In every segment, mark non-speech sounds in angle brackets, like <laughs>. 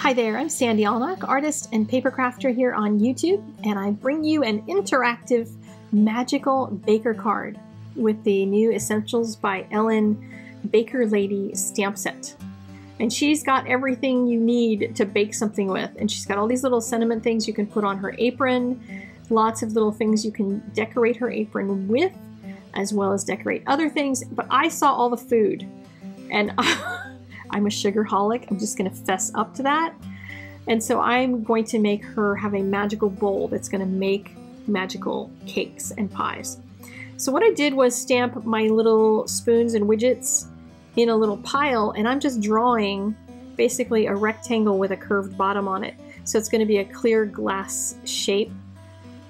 Hi there, I'm Sandy Allnock, artist and paper crafter here on YouTube, and I bring you an interactive magical baker card with the new Essentials by Ellen Baker Lady stamp set. And she's got everything you need to bake something with, and she's got all these little sentiment things you can put on her apron, lots of little things you can decorate her apron with, as well as decorate other things. But I saw all the food, and <laughs> I'm a sugar holic. I'm just going to fess up to that. And so I'm going to make her have a magical bowl that's going to make magical cakes and pies. So what I did was stamp my little spoons and widgets in a little pile and I'm just drawing basically a rectangle with a curved bottom on it. So it's going to be a clear glass shape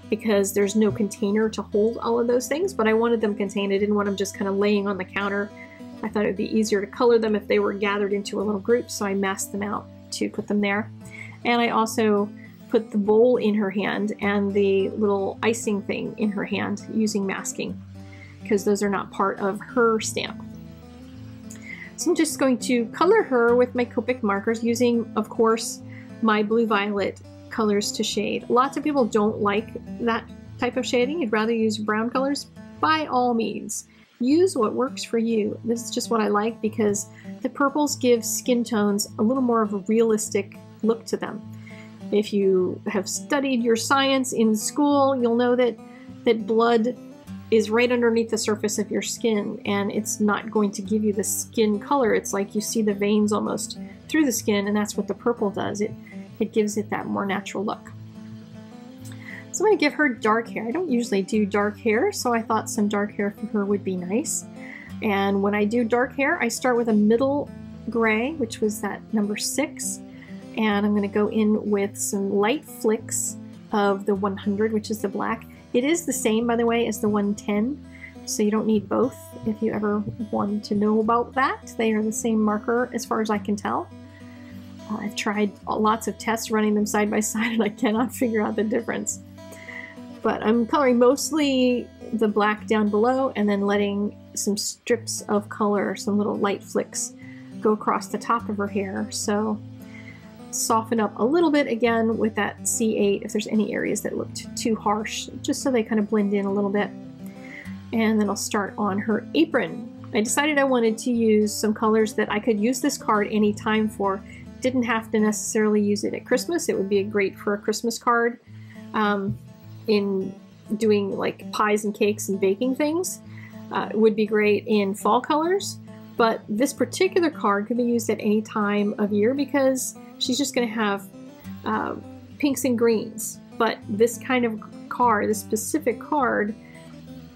because there's no container to hold all of those things, but I wanted them contained. I didn't want them just kind of laying on the counter I thought it would be easier to color them if they were gathered into a little group, so I masked them out to put them there. And I also put the bowl in her hand and the little icing thing in her hand using masking because those are not part of her stamp. So I'm just going to color her with my Copic markers using, of course, my blue violet colors to shade. Lots of people don't like that type of shading. You'd rather use brown colors. By all means, use what works for you. This is just what I like because the purples give skin tones a little more of a realistic look to them. If you have studied your science in school, you'll know that, that blood is right underneath the surface of your skin and it's not going to give you the skin color. It's like you see the veins almost through the skin and that's what the purple does. It, it gives it that more natural look. So I'm going to give her dark hair. I don't usually do dark hair, so I thought some dark hair for her would be nice. And when I do dark hair, I start with a middle gray, which was that number six. And I'm going to go in with some light flicks of the 100, which is the black. It is the same, by the way, as the 110, so you don't need both if you ever want to know about that. They are the same marker as far as I can tell. Uh, I've tried lots of tests running them side by <laughs> side and I cannot figure out the difference. But I'm coloring mostly the black down below and then letting some strips of color, some little light flicks, go across the top of her hair. So soften up a little bit again with that C8 if there's any areas that looked too harsh, just so they kind of blend in a little bit. And then I'll start on her apron. I decided I wanted to use some colors that I could use this card anytime for. Didn't have to necessarily use it at Christmas. It would be great for a Christmas card. Um, in doing like pies and cakes and baking things. Uh, would be great in fall colors, but this particular card can be used at any time of year because she's just going to have uh, pinks and greens. But this kind of card, this specific card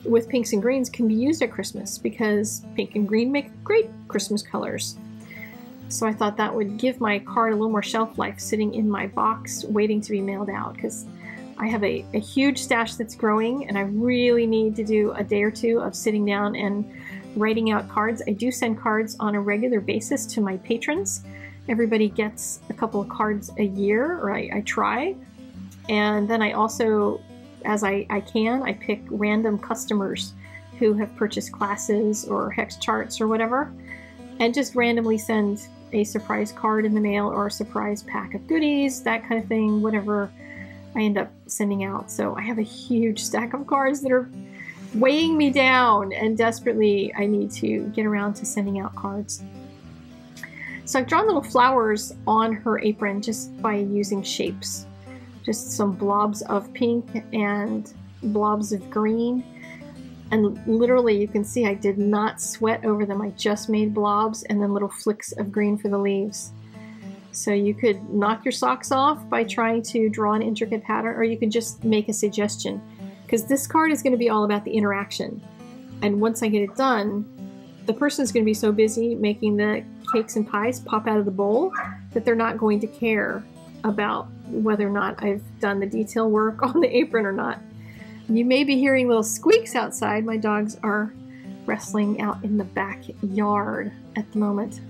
with pinks and greens can be used at Christmas because pink and green make great Christmas colors. So I thought that would give my card a little more shelf life sitting in my box waiting to be mailed out because I have a, a huge stash that's growing and I really need to do a day or two of sitting down and writing out cards. I do send cards on a regular basis to my patrons. Everybody gets a couple of cards a year, or I, I try. And then I also, as I, I can, I pick random customers who have purchased classes or hex charts or whatever, and just randomly send a surprise card in the mail or a surprise pack of goodies, that kind of thing, whatever I end up sending out. So I have a huge stack of cards that are weighing me down and desperately I need to get around to sending out cards. So I've drawn little flowers on her apron just by using shapes. Just some blobs of pink and blobs of green. And literally you can see I did not sweat over them. I just made blobs and then little flicks of green for the leaves. So you could knock your socks off by trying to draw an intricate pattern, or you could just make a suggestion. Because this card is going to be all about the interaction. And once I get it done, the person is going to be so busy making the cakes and pies pop out of the bowl that they're not going to care about whether or not I've done the detail work <laughs> on the apron or not. You may be hearing little squeaks outside. My dogs are wrestling out in the backyard at the moment.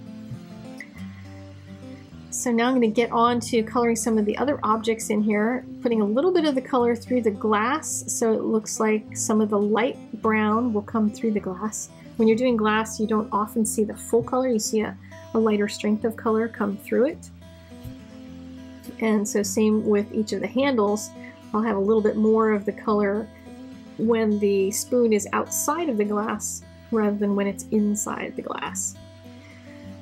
So now I'm going to get on to coloring some of the other objects in here, putting a little bit of the color through the glass so it looks like some of the light brown will come through the glass. When you're doing glass, you don't often see the full color, you see a, a lighter strength of color come through it. And so same with each of the handles. I'll have a little bit more of the color when the spoon is outside of the glass rather than when it's inside the glass.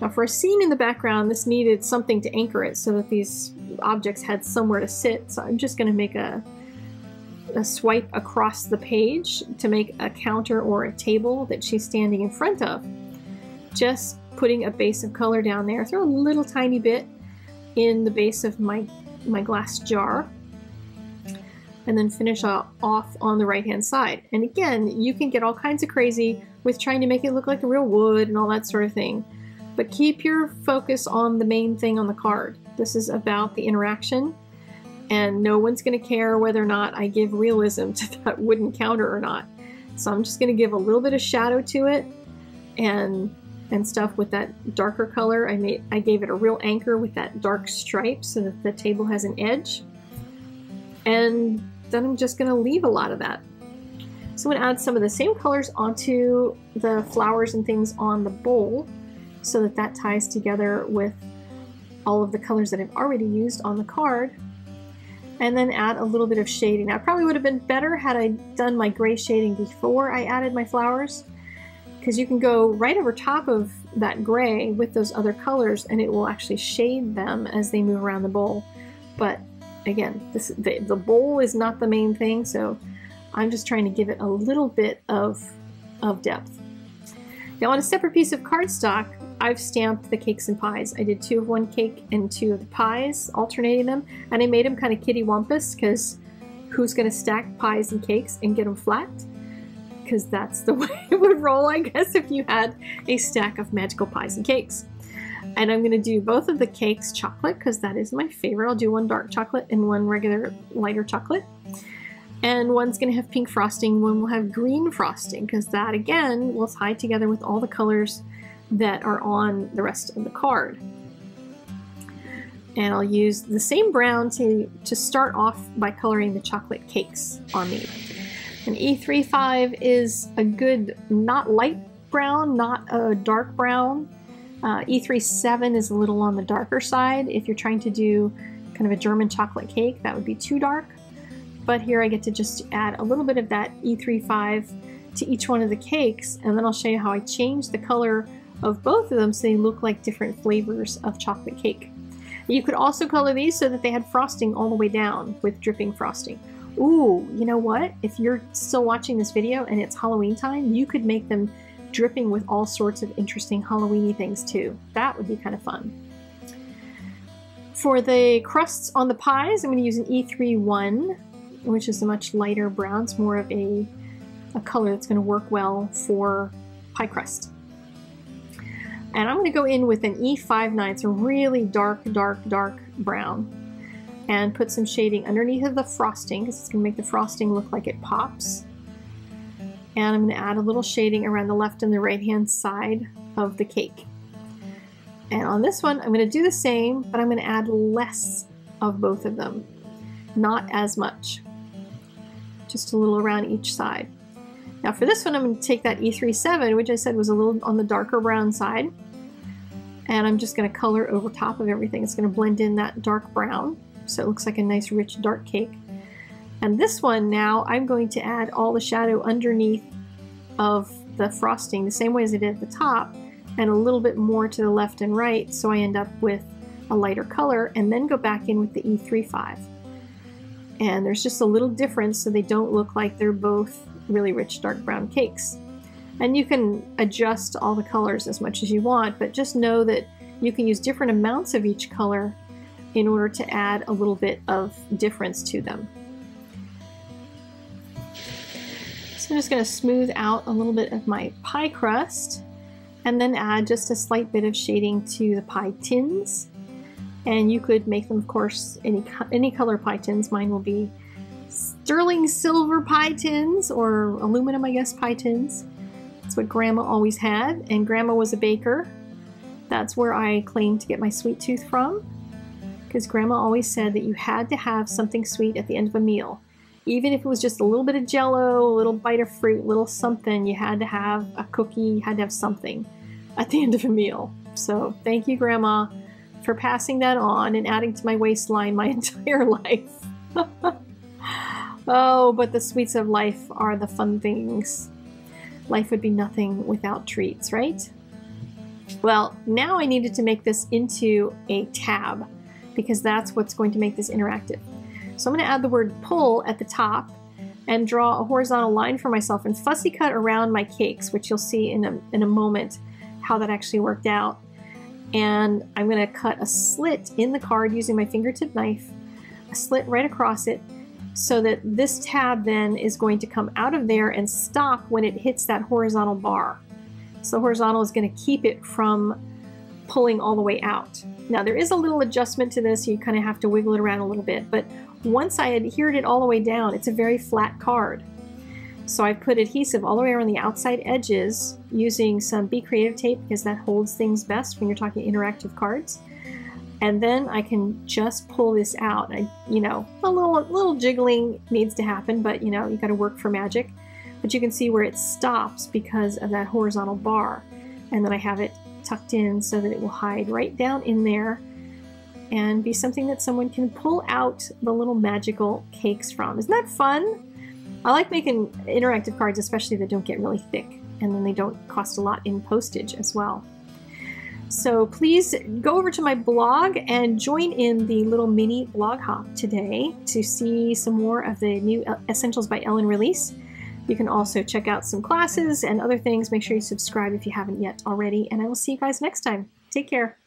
Now for a scene in the background, this needed something to anchor it so that these objects had somewhere to sit. So I'm just going to make a, a swipe across the page to make a counter or a table that she's standing in front of. Just putting a base of color down there. Throw a little tiny bit in the base of my, my glass jar and then finish off on the right hand side. And again, you can get all kinds of crazy with trying to make it look like real wood and all that sort of thing. But keep your focus on the main thing on the card. This is about the interaction and no one's going to care whether or not I give realism <laughs> to that wooden counter or not. So I'm just going to give a little bit of shadow to it and and stuff with that darker color. I made I gave it a real anchor with that dark stripe so that the table has an edge. And then I'm just going to leave a lot of that. So I'm going to add some of the same colors onto the flowers and things on the bowl so that that ties together with all of the colors that I've already used on the card. And then add a little bit of shading. It probably would have been better had I done my gray shading before I added my flowers because you can go right over top of that gray with those other colors and it will actually shade them as they move around the bowl. But again, this the, the bowl is not the main thing, so I'm just trying to give it a little bit of, of depth. Now on a separate piece of cardstock, I've stamped the cakes and pies. I did two of one cake and two of the pies, alternating them, and I made them kind of kitty wampus because who's going to stack pies and cakes and get them flat? Because that's the <laughs> way it would roll, I guess, if you had a stack of magical pies and cakes. And I'm going to do both of the cakes chocolate because that is my favorite. I'll do one dark chocolate and one regular lighter chocolate. And one's going to have pink frosting, one will have green frosting because that again will tie together with all the colors that are on the rest of the card. And I'll use the same brown to, to start off by coloring the chocolate cakes on me. An E35 is a good, not light brown, not a dark brown, uh, E37 is a little on the darker side. If you're trying to do kind of a German chocolate cake, that would be too dark. But here I get to just add a little bit of that E35 to each one of the cakes, and then I'll show you how I change the color of both of them so they look like different flavors of chocolate cake. You could also color these so that they had frosting all the way down with dripping frosting. Ooh, you know what? If you're still watching this video and it's Halloween time, you could make them dripping with all sorts of interesting Halloweeny things too. That would be kind of fun. For the crusts on the pies, I'm going to use an E31, which is a much lighter brown. It's more of a, a color that's going to work well for pie crust. And I'm going to go in with an E59. It's a really dark, dark, dark brown. And put some shading underneath of the frosting because it's going to make the frosting look like it pops and I'm going to add a little shading around the left and the right hand side of the cake. And on this one, I'm going to do the same, but I'm going to add less of both of them. Not as much. Just a little around each side. Now for this one, I'm going to take that E37, which I said was a little on the darker brown side, and I'm just going to color over top of everything. It's going to blend in that dark brown, so it looks like a nice rich dark cake. And this one now, I'm going to add all the shadow underneath of the frosting the same way as I did at the top and a little bit more to the left and right so I end up with a lighter color and then go back in with the E35. And there's just a little difference so they don't look like they're both really rich dark brown cakes. And you can adjust all the colors as much as you want, but just know that you can use different amounts of each color in order to add a little bit of difference to them. So I'm just going to smooth out a little bit of my pie crust and then add just a slight bit of shading to the pie tins. And you could make them, of course, any, any color pie tins. Mine will be sterling silver pie tins or aluminum, I guess, pie tins. That's what Grandma always had, and Grandma was a baker. That's where I claim to get my sweet tooth from, because Grandma always said that you had to have something sweet at the end of a meal. Even if it was just a little bit of jello, a little bite of fruit, a little something, you had to have a cookie, you had to have something at the <laughs> end of a meal. So thank you, Grandma, for passing that on and adding to my waistline my <laughs> entire life. <laughs> oh, but the sweets of life are the fun things. Life would be nothing without treats, right? Well, now I needed to make this into a tab because that's what's going to make this interactive. So I'm going to add the word pull at the top and draw a horizontal line for myself and fussy cut around my cakes, which you'll see in a, in a moment how that actually worked out. And I'm going to cut a slit in the card using my fingertip knife, a slit right across it, so that this tab then is going to come out of there and stop when it hits that horizontal bar. So horizontal is going to keep it from pulling all the way out. Now there is a little adjustment to this, you kind of have to wiggle it around a little bit, but once I adhered it all the way down, it's a very flat card. So I put adhesive all the way around the outside edges using some Be Creative tape because that holds things best when you're talking interactive cards. And then I can just pull this out. I, you know, a little, little jiggling needs to happen, but you know, you got to work for magic. But you can see where it stops because of that horizontal bar. And then I have it tucked in so that it will hide right down in there and be something that someone can pull out the little magical cakes from. Isn't that fun? I like making interactive cards, especially that don't get really thick and then they don't cost a lot in postage as well. So please go over to my blog and join in the little mini blog hop today to see some more of the new Essentials by Ellen release. You can also check out some classes and other things. Make sure you subscribe if you haven't yet already, and I will see you guys next time. Take care.